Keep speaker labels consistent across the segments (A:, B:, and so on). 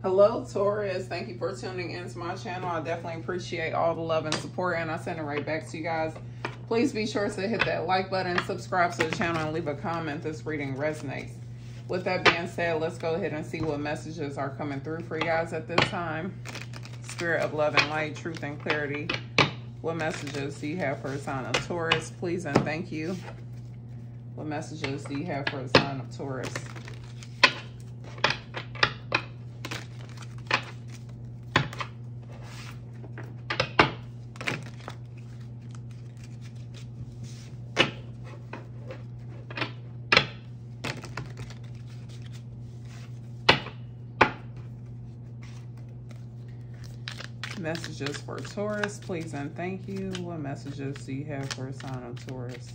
A: Hello, Taurus. Thank you for tuning into my channel. I definitely appreciate all the love and support, and I send it right back to you guys. Please be sure to hit that like button, subscribe to the channel, and leave a comment this reading resonates. With that being said, let's go ahead and see what messages are coming through for you guys at this time. Spirit of love and light, truth and clarity. What messages do you have for a sign of Taurus? Please and thank you. What messages do you have for a sign of Taurus? Messages for Taurus, please and thank you. What messages do you have for a sign of Taurus?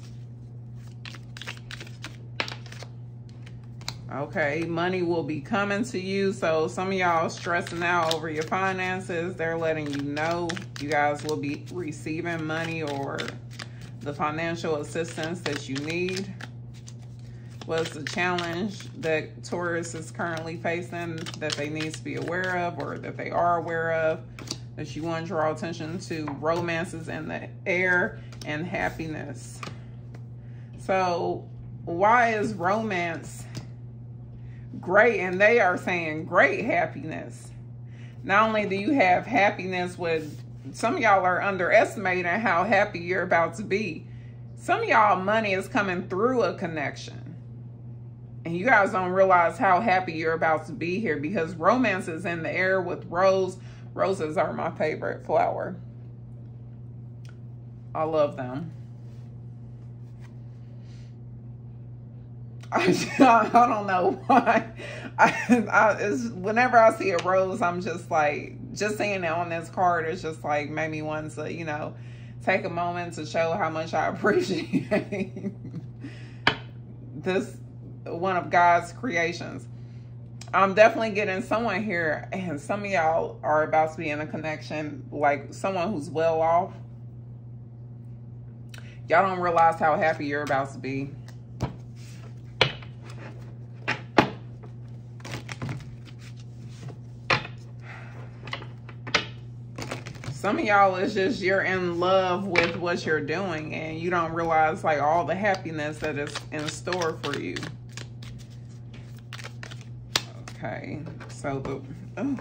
A: Okay, money will be coming to you. So some of y'all stressing out over your finances. They're letting you know you guys will be receiving money or the financial assistance that you need. What's the challenge that Taurus is currently facing that they need to be aware of or that they are aware of? That you want to draw attention to romances in the air and happiness. So why is romance great? And they are saying great happiness. Not only do you have happiness with, some of y'all are underestimating how happy you're about to be. Some of y'all money is coming through a connection. And you guys don't realize how happy you're about to be here because romance is in the air with Rose, Roses are my favorite flower. I love them. I, I don't know why. I, I, whenever I see a rose, I'm just like, just seeing it on this card is just like made me want to, you know, take a moment to show how much I appreciate this one of God's creations. I'm definitely getting someone here, and some of y'all are about to be in a connection, like someone who's well off. Y'all don't realize how happy you're about to be. Some of y'all is just you're in love with what you're doing and you don't realize like all the happiness that is in store for you. Okay, so the, oh,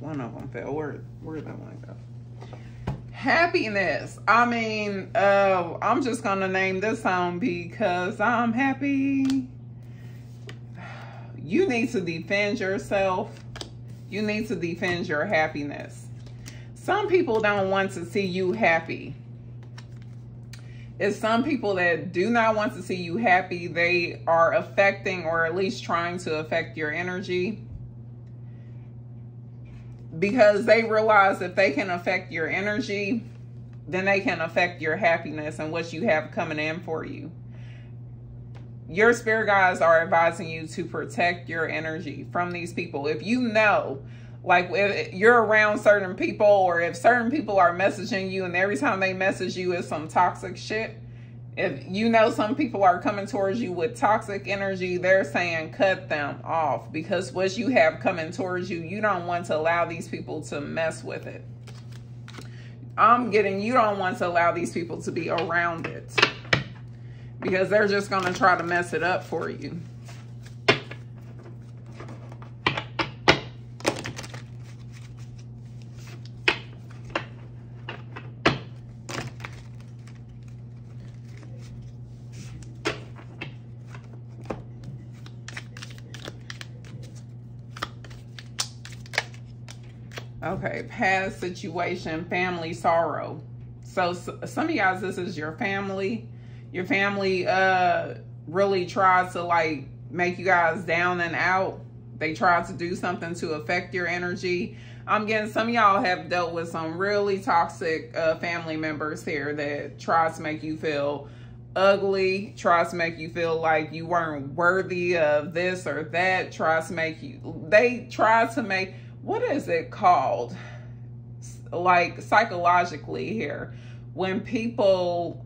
A: one of them fell. Where, where did that one go? Happiness. I mean, uh, I'm just going to name this song because I'm happy. You need to defend yourself. You need to defend your happiness. Some people don't want to see you happy is some people that do not want to see you happy. They are affecting or at least trying to affect your energy because they realize if they can affect your energy, then they can affect your happiness and what you have coming in for you. Your spirit guides are advising you to protect your energy from these people. If you know like if you're around certain people or if certain people are messaging you and every time they message you is some toxic shit if you know some people are coming towards you with toxic energy they're saying cut them off because what you have coming towards you you don't want to allow these people to mess with it. I'm getting you don't want to allow these people to be around it because they're just going to try to mess it up for you Okay, past situation, family sorrow. So, so some of y'all, this is your family. Your family uh really tried to like make you guys down and out. They tried to do something to affect your energy. I'm getting some y'all have dealt with some really toxic uh, family members here that tries to make you feel ugly, tries to make you feel like you weren't worthy of this or that, tries to make you, they try to make, what is it called? Like psychologically here, when people,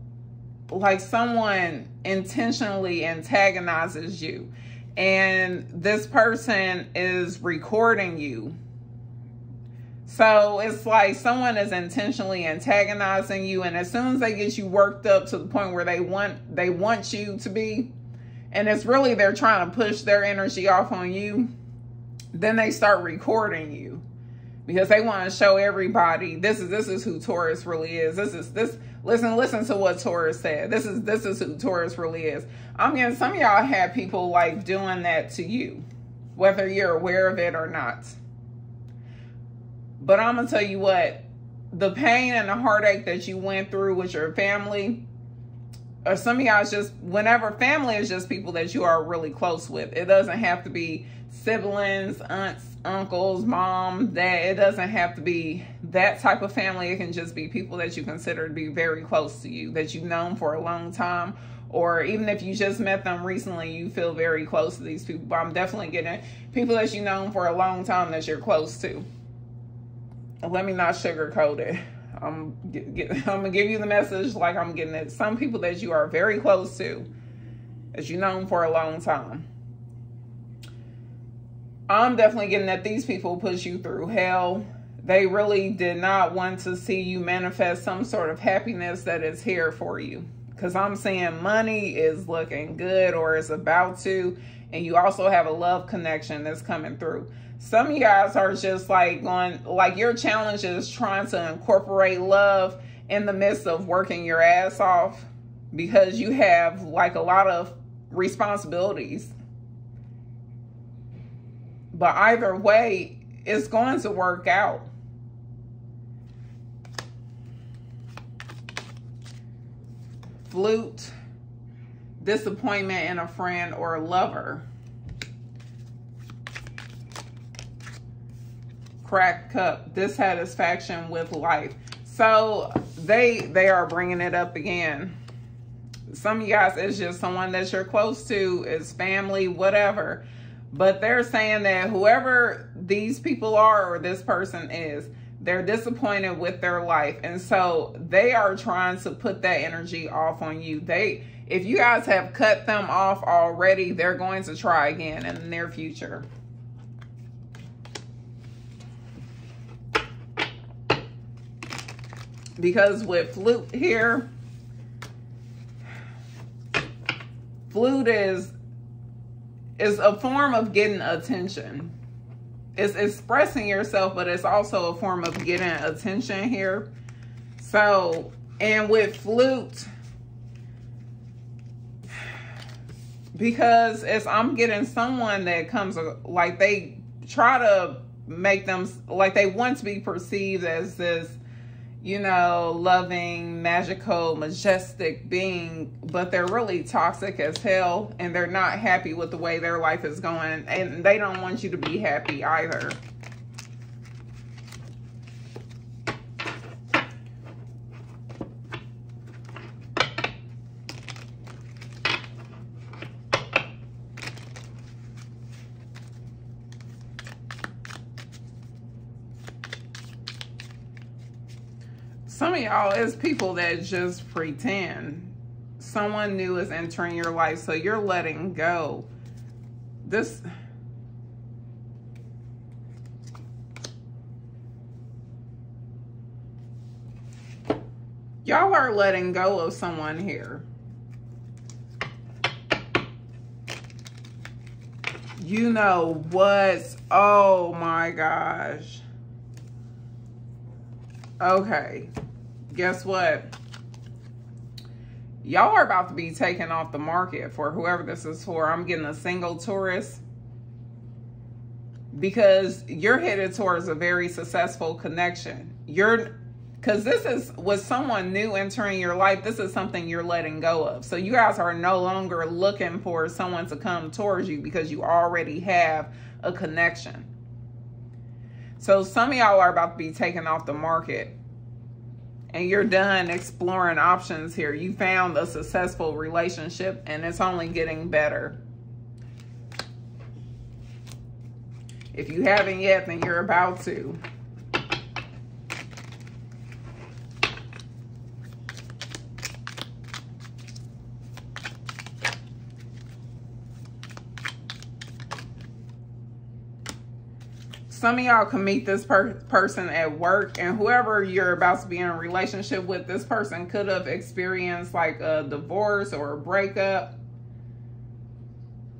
A: like someone intentionally antagonizes you and this person is recording you. So it's like someone is intentionally antagonizing you, and as soon as they get you worked up to the point where they want they want you to be, and it's really they're trying to push their energy off on you, then they start recording you because they want to show everybody this is this is who Taurus really is. This is this listen listen to what Taurus said. This is this is who Taurus really is. I'm getting some of y'all have people like doing that to you, whether you're aware of it or not. But I'm gonna tell you what, the pain and the heartache that you went through with your family, or some of y'all just whenever family is just people that you are really close with. It doesn't have to be siblings, aunts, uncles, mom, dad. It doesn't have to be that type of family. It can just be people that you consider to be very close to you, that you've known for a long time. Or even if you just met them recently, you feel very close to these people. But I'm definitely getting people that you've known for a long time that you're close to. Let me not sugarcoat it. I'm, I'm gonna give you the message like I'm getting it. Some people that you are very close to, that you've known for a long time I'm definitely getting that these people push you through hell. They really did not want to see you manifest some sort of happiness that is here for you. Because I'm saying money is looking good or is about to. And you also have a love connection that's coming through. Some of you guys are just like going, like your challenge is trying to incorporate love in the midst of working your ass off because you have like a lot of responsibilities but either way, it's going to work out. Flute, disappointment in a friend or a lover. Cracked cup, dissatisfaction with life. So they they are bringing it up again. Some of you guys, it's just someone that you're close to, is family, whatever but they're saying that whoever these people are or this person is, they're disappointed with their life. And so they are trying to put that energy off on you. They if you guys have cut them off already, they're going to try again in the near future. Because with flute here, flute is is a form of getting attention. It's expressing yourself, but it's also a form of getting attention here. So, and with flute, because as I'm getting someone that comes like they try to make them like they want to be perceived as this you know, loving, magical, majestic being, but they're really toxic as hell and they're not happy with the way their life is going and they don't want you to be happy either. Y'all is people that just pretend. Someone new is entering your life, so you're letting go. This... Y'all are letting go of someone here. You know what? Oh my gosh. Okay guess what? Y'all are about to be taken off the market for whoever this is for. I'm getting a single Taurus because you're headed towards a very successful connection. You're because this is with someone new entering your life, this is something you're letting go of. So you guys are no longer looking for someone to come towards you because you already have a connection. So some of y'all are about to be taken off the market and you're done exploring options here. You found a successful relationship and it's only getting better. If you haven't yet, then you're about to. Some of y'all can meet this per person at work and whoever you're about to be in a relationship with, this person could have experienced like a divorce or a breakup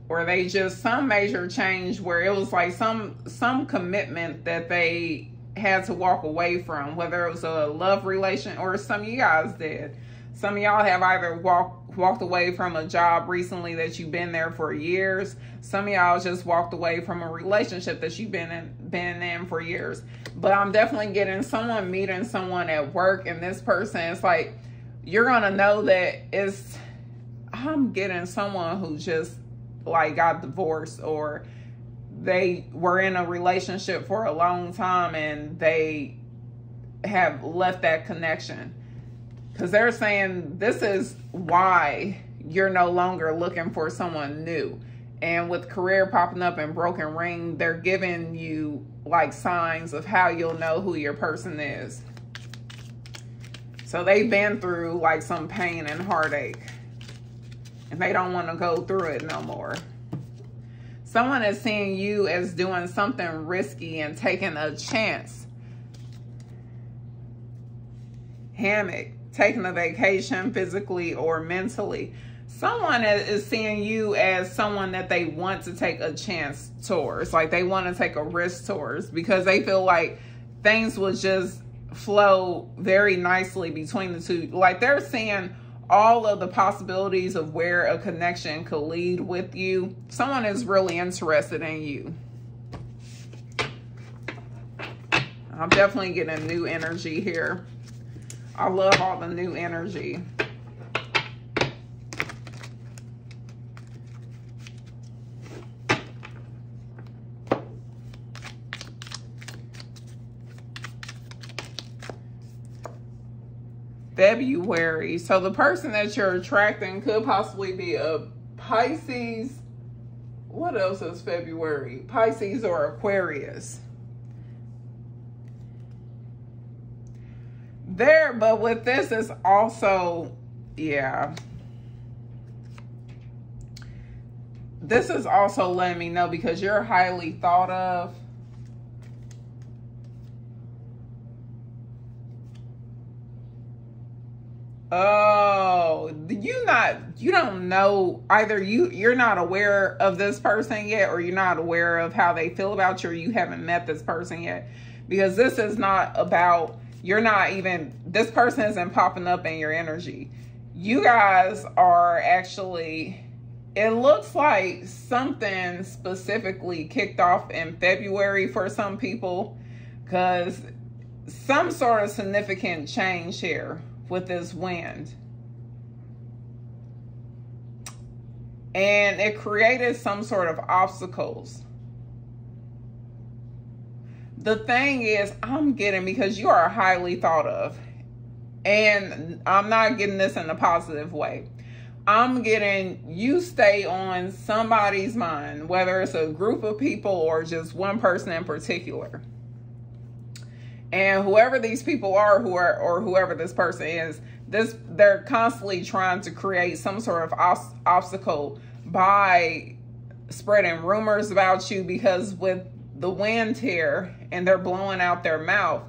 A: or they just some major change where it was like some some commitment that they had to walk away from, whether it was a love relation or some of you guys did. Some of y'all have either walked walked away from a job recently that you've been there for years. Some of y'all just walked away from a relationship that you've been in been in for years. But I'm definitely getting someone meeting someone at work and this person it's like you're gonna know that it's I'm getting someone who just like got divorced or they were in a relationship for a long time and they have left that connection. Because they're saying this is why you're no longer looking for someone new. And with career popping up and broken ring, they're giving you like signs of how you'll know who your person is. So they've been through like some pain and heartache. And they don't want to go through it no more. Someone is seeing you as doing something risky and taking a chance. Hammock, taking a vacation physically or mentally. Someone is seeing you as someone that they want to take a chance towards. Like they want to take a risk towards because they feel like things will just flow very nicely between the two. Like they're seeing all of the possibilities of where a connection could lead with you. Someone is really interested in you. I'm definitely getting a new energy here. I love all the new energy. February. So the person that you're attracting could possibly be a Pisces. What else is February? Pisces or Aquarius. There, but with this is also, yeah. This is also letting me know because you're highly thought of Oh, you not you don't know either you you're not aware of this person yet or you're not aware of how they feel about you or you haven't met this person yet. Because this is not about you're not even this person isn't popping up in your energy. You guys are actually it looks like something specifically kicked off in February for some people because some sort of significant change here with this wind. And it created some sort of obstacles. The thing is, I'm getting, because you are highly thought of, and I'm not getting this in a positive way. I'm getting you stay on somebody's mind, whether it's a group of people or just one person in particular. And whoever these people are, who are or whoever this person is, this they're constantly trying to create some sort of obstacle by spreading rumors about you because with the wind here and they're blowing out their mouth,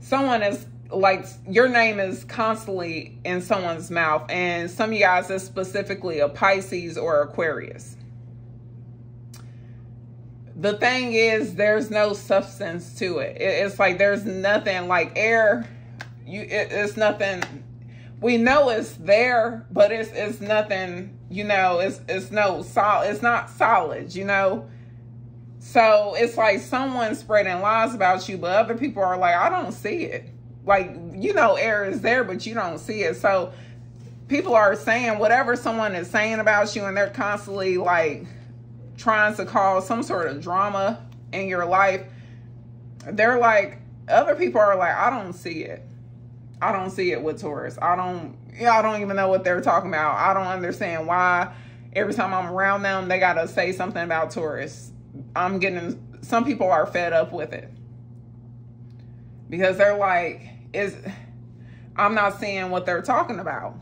A: someone is like your name is constantly in someone's mouth and some of you guys is specifically a Pisces or Aquarius. The thing is there's no substance to it. it's like there's nothing like air you it, it's nothing. We know it's there but it's it's nothing you know it's it's no solid it's not solid you know so it's like someone spreading lies about you but other people are like i don't see it like you know air is there but you don't see it so people are saying whatever someone is saying about you and they're constantly like trying to cause some sort of drama in your life, they're like, other people are like, I don't see it. I don't see it with Taurus. I don't, yeah, I don't even know what they're talking about. I don't understand why every time I'm around them, they got to say something about Taurus. I'm getting some people are fed up with it because they're like is I'm not seeing what they're talking about.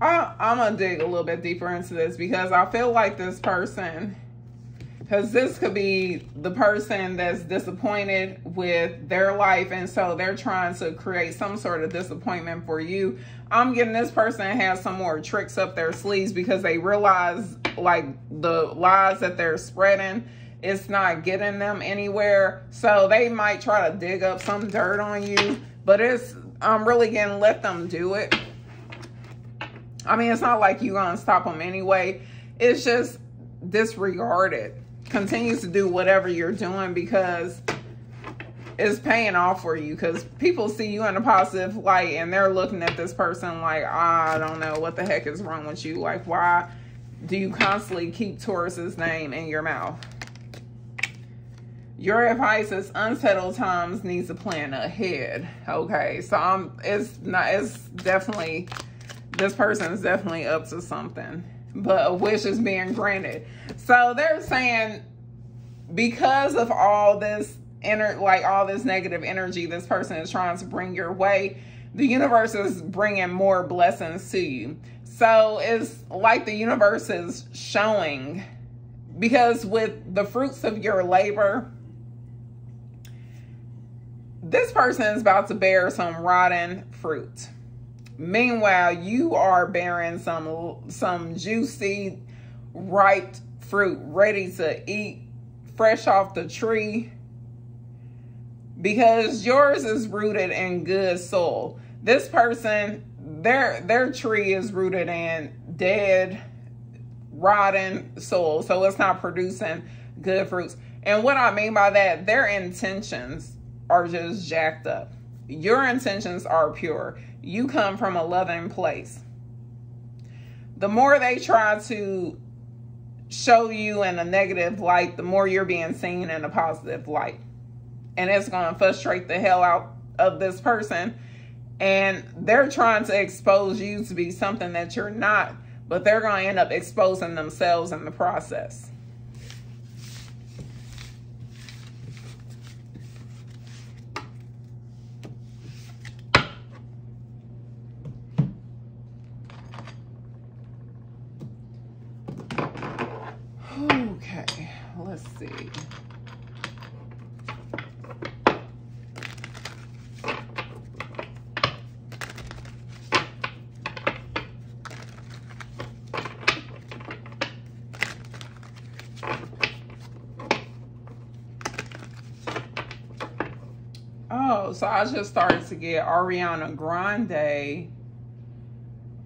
A: I, I'm going to dig a little bit deeper into this because I feel like this person because this could be the person that's disappointed with their life, and so they're trying to create some sort of disappointment for you. I'm getting this person has some more tricks up their sleeves because they realize like the lies that they're spreading it's not getting them anywhere. So they might try to dig up some dirt on you, but it's I'm really gonna let them do it. I mean, it's not like you're gonna stop them anyway. It's just disregard it. Continues to do whatever you're doing because it's paying off for you because people see you in a positive light and they're looking at this person like, I don't know what the heck is wrong with you. Like, why do you constantly keep Taurus's name in your mouth? Your advice is unsettled times needs a plan ahead. Okay, so I'm it's not it's definitely this person is definitely up to something, but a wish is being granted. So they're saying because of all this inner like all this negative energy this person is trying to bring your way, the universe is bringing more blessings to you. So it's like the universe is showing because with the fruits of your labor this person is about to bear some rotten fruit. Meanwhile, you are bearing some some juicy, ripe fruit ready to eat fresh off the tree because yours is rooted in good soil. This person, their their tree is rooted in dead, rotten soil, so it's not producing good fruits. And what I mean by that, their intentions are just jacked up. Your intentions are pure. You come from a loving place. The more they try to show you in a negative light, the more you're being seen in a positive light. And it's going to frustrate the hell out of this person. And they're trying to expose you to be something that you're not, but they're going to end up exposing themselves in the process. let's see. Oh, so I just started to get Ariana Grande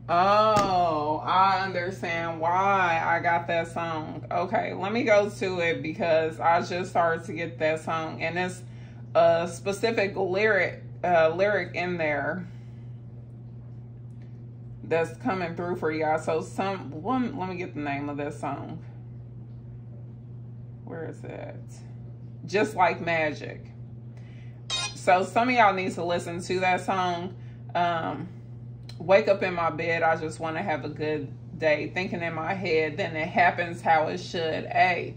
A: Oh, I understand why I got that song. Okay, let me go to it because I just started to get that song and it's a specific lyric uh, lyric in there that's coming through for y'all. So some one let me get the name of this song. Where is it? Just like magic. So some of y'all need to listen to that song. Um wake up in my bed, I just want to have a good day, thinking in my head, then it happens how it should. A,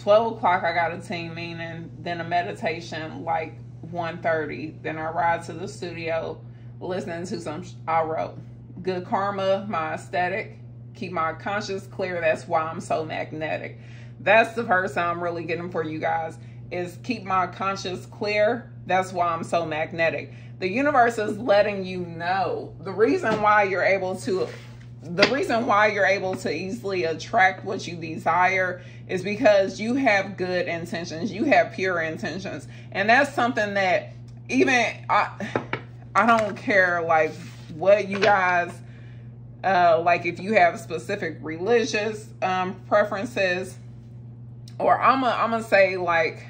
A: 12 o'clock, I got a team meeting, then a meditation like 1.30. Then I ride to the studio, listening to some I wrote. Good karma, my aesthetic, keep my conscience clear. That's why I'm so magnetic. That's the first I'm really getting for you guys is keep my conscience clear. That's why I'm so magnetic. The universe is letting you know. The reason why you're able to the reason why you're able to easily attract what you desire is because you have good intentions. You have pure intentions. And that's something that even i i don't care like what you guys uh like if you have specific religious um preferences or i'm gonna i'm gonna say like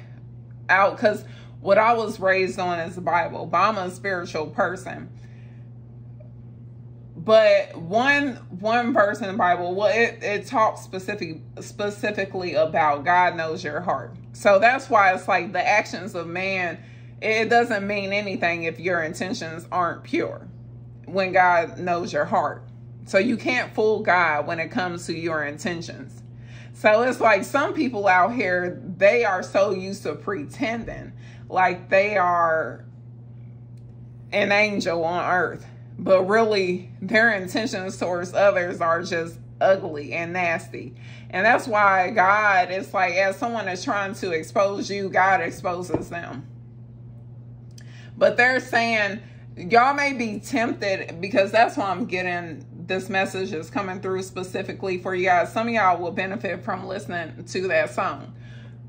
A: out because what I was raised on is the Bible, but I'm a spiritual person. But one one verse in the Bible, well, it, it talks specific specifically about God knows your heart. So that's why it's like the actions of man, it doesn't mean anything if your intentions aren't pure when God knows your heart. So you can't fool God when it comes to your intentions. So it's like some people out here, they are so used to pretending like they are an angel on earth. but really their intentions towards others are just ugly and nasty. And that's why God is like, as someone is trying to expose you, God exposes them. But they're saying, y'all may be tempted because that's why I'm getting this message is coming through specifically for you guys. Some of y'all will benefit from listening to that song.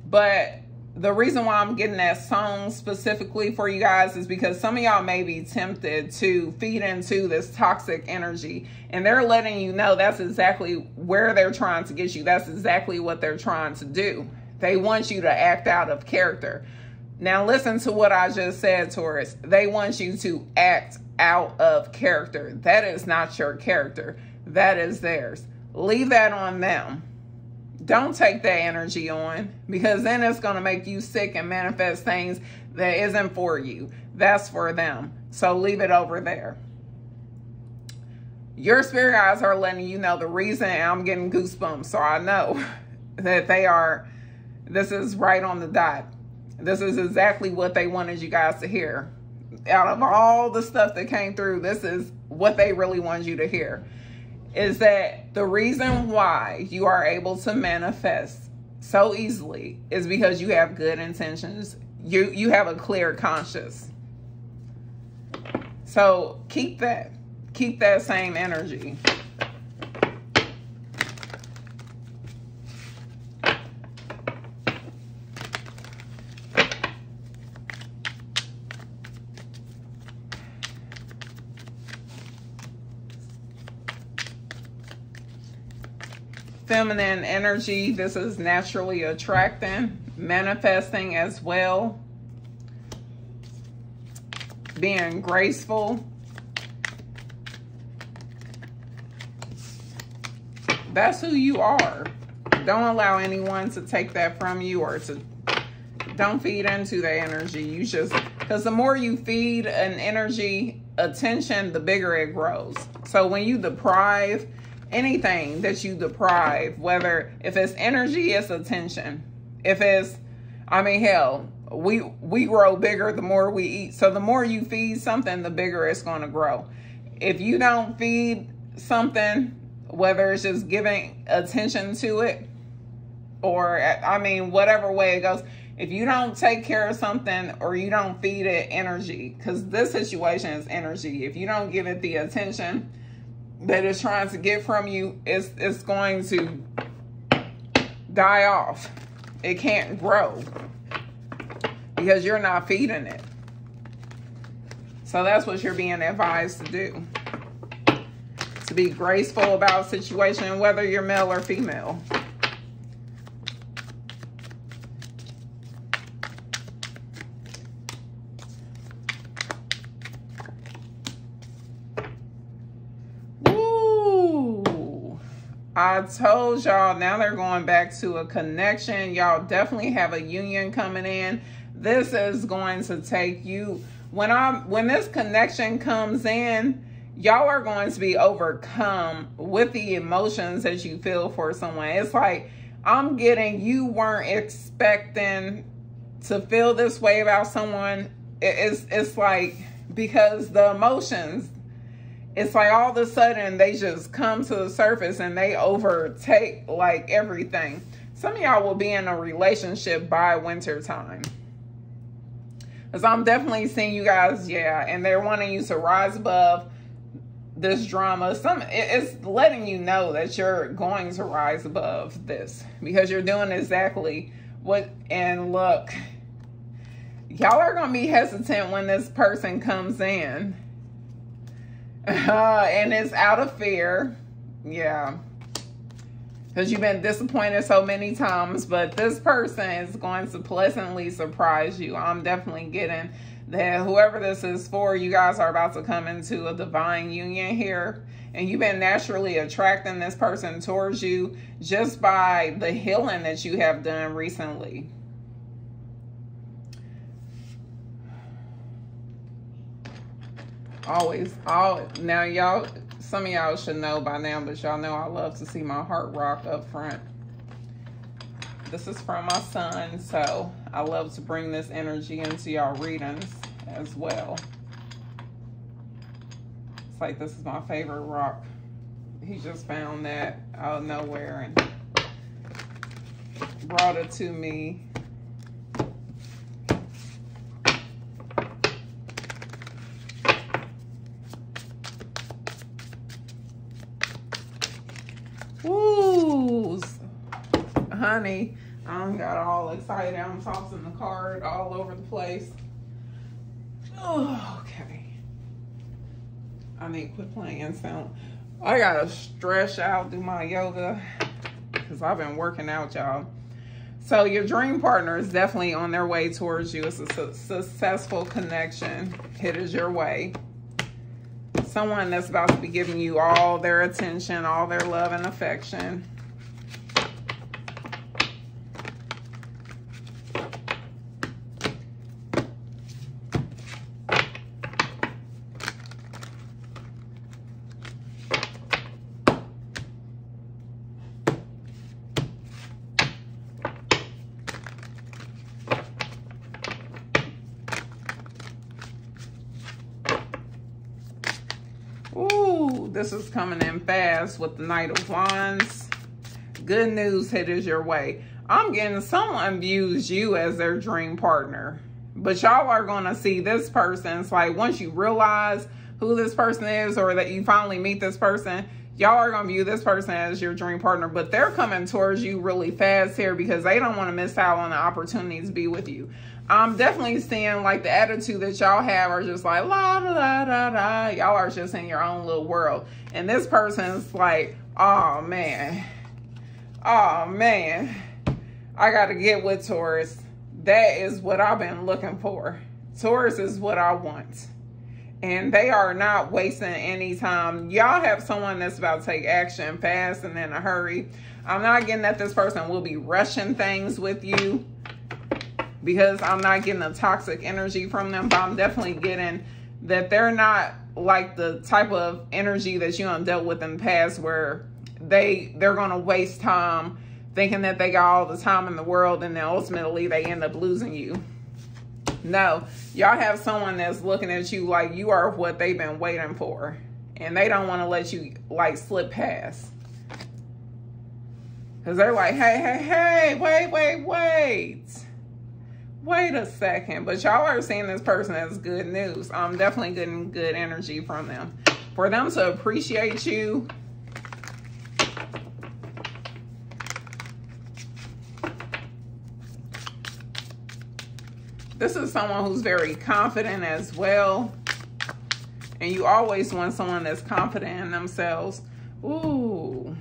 A: But the reason why I'm getting that song specifically for you guys is because some of y'all may be tempted to feed into this toxic energy and they're letting you know that's exactly where they're trying to get you. That's exactly what they're trying to do. They want you to act out of character. Now listen to what I just said, Taurus. They want you to act out of character. That is not your character. That is theirs. Leave that on them don't take that energy on because then it's going to make you sick and manifest things that isn't for you. That's for them. So leave it over there. Your spirit guides are letting you know the reason I'm getting goosebumps. So I know that they are, this is right on the dot. This is exactly what they wanted you guys to hear. Out of all the stuff that came through, this is what they really wanted you to hear is that the reason why you are able to manifest so easily is because you have good intentions. You you have a clear conscience. So keep that. Keep that same energy. Feminine energy. This is naturally attracting, manifesting as well. Being graceful. That's who you are. Don't allow anyone to take that from you or to don't feed into that energy. You just, because the more you feed an energy attention, the bigger it grows. So when you deprive anything that you deprive, whether if it's energy, it's attention. If it's, I mean, hell, we we grow bigger the more we eat. So the more you feed something, the bigger it's going to grow. If you don't feed something, whether it's just giving attention to it, or I mean, whatever way it goes, if you don't take care of something or you don't feed it energy, because this situation is energy, if you don't give it the attention that is trying to get from you is it's going to die off. It can't grow because you're not feeding it. So that's what you're being advised to do. To be graceful about situation, whether you're male or female. Told y'all now they're going back to a connection. Y'all definitely have a union coming in. This is going to take you when I when this connection comes in, y'all are going to be overcome with the emotions that you feel for someone. It's like I'm getting you weren't expecting to feel this way about someone. It's it's like because the emotions it's like all of a sudden they just come to the surface and they overtake like everything. Some of y'all will be in a relationship by winter time. Because I'm definitely seeing you guys, yeah, and they're wanting you to rise above this drama. Some It's letting you know that you're going to rise above this because you're doing exactly what, and look, y'all are going to be hesitant when this person comes in uh, and it's out of fear. Yeah. Because you've been disappointed so many times. But this person is going to pleasantly surprise you. I'm definitely getting that whoever this is for, you guys are about to come into a divine union here. And you've been naturally attracting this person towards you just by the healing that you have done recently. Always all now y'all some of y'all should know by now but y'all know i love to see my heart rock up front this is from my son so i love to bring this energy into y'all readings as well It's like this is my favorite rock. He just found that out of nowhere and brought it to me. Honey, I got all excited. I'm tossing the card all over the place. Oh, okay. I need to quit playing sound. I gotta stretch out, do my yoga, because I've been working out, y'all. So your dream partner is definitely on their way towards you. It's a su successful connection. It is your way. Someone that's about to be giving you all their attention, all their love and affection. this is coming in fast with the Knight of Wands. Good news hit is your way. I'm getting someone views you as their dream partner. But y'all are going to see this person. It's like once you realize who this person is or that you finally meet this person, y'all are going to view this person as your dream partner. But they're coming towards you really fast here because they don't want to miss out on the opportunity to be with you. I'm definitely seeing like the attitude that y'all have are just like la da da da da. Y'all are just in your own little world. And this person's like, oh man, oh man, I gotta get with Taurus. That is what I've been looking for. Taurus is what I want. And they are not wasting any time. Y'all have someone that's about to take action fast and in a hurry. I'm not getting that this person will be rushing things with you because I'm not getting a toxic energy from them, but I'm definitely getting that they're not like the type of energy that you have dealt with in the past where they they're gonna waste time thinking that they got all the time in the world and then ultimately they end up losing you. No, y'all have someone that's looking at you like you are what they've been waiting for. And they don't want to let you like slip past. Because they're like, hey, hey, hey, wait, wait, wait wait a second, but y'all are seeing this person as good news. I'm definitely getting good energy from them. For them to appreciate you, this is someone who's very confident as well. And you always want someone that's confident in themselves. Ooh.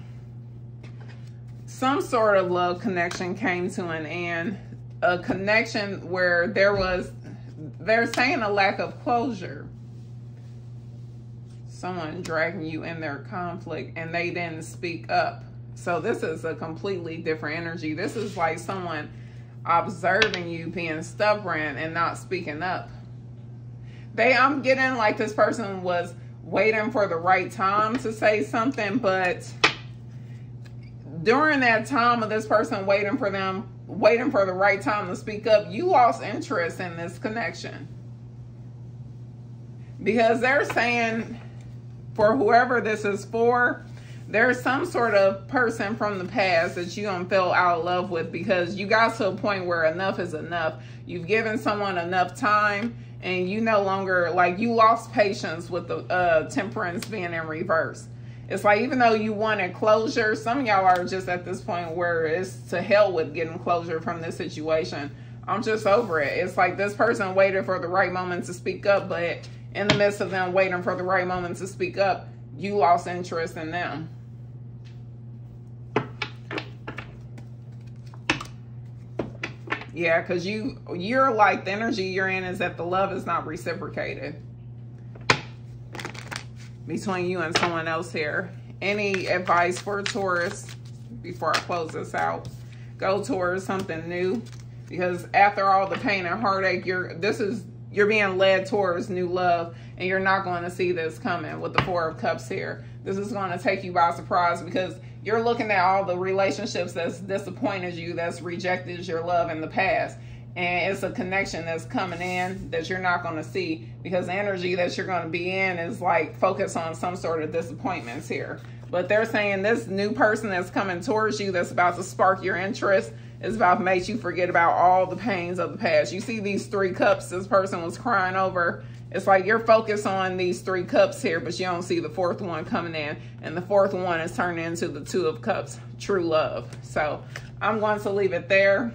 A: Some sort of love connection came to an end a connection where there was, they're saying a lack of closure. Someone dragging you in their conflict and they didn't speak up. So this is a completely different energy. This is like someone observing you being stubborn and not speaking up. They, I'm getting like this person was waiting for the right time to say something, but during that time of this person waiting for them waiting for the right time to speak up, you lost interest in this connection. Because they're saying, for whoever this is for, there's some sort of person from the past that you don't feel out of love with because you got to a point where enough is enough. You've given someone enough time and you no longer, like you lost patience with the uh, temperance being in reverse. It's like even though you wanted closure, some of y'all are just at this point where it's to hell with getting closure from this situation. I'm just over it. It's like this person waited for the right moment to speak up, but in the midst of them waiting for the right moment to speak up, you lost interest in them. Yeah, because you, you're like, the energy you're in is that the love is not reciprocated between you and someone else here. Any advice for Taurus before I close this out? Go towards something new because after all the pain and heartache, you're this is you're being led towards new love and you're not going to see this coming with the four of cups here this is going to take you by surprise because you're looking at all the relationships that's disappointed you that's rejected your love in the past and it's a connection that's coming in that you're not going to see because the energy that you're going to be in is like focus on some sort of disappointments here. But they're saying this new person that's coming towards you that's about to spark your interest is about to make you forget about all the pains of the past. You see these three cups this person was crying over. It's like you're focused on these three cups here but you don't see the fourth one coming in. And the fourth one is turning into the two of cups true love. So i'm going to leave it there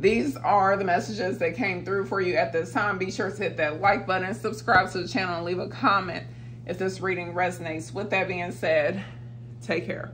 A: these are the messages that came through for you at this time. Be sure to hit that like button, subscribe to the channel, and leave a comment if this reading resonates. With that being said, take care.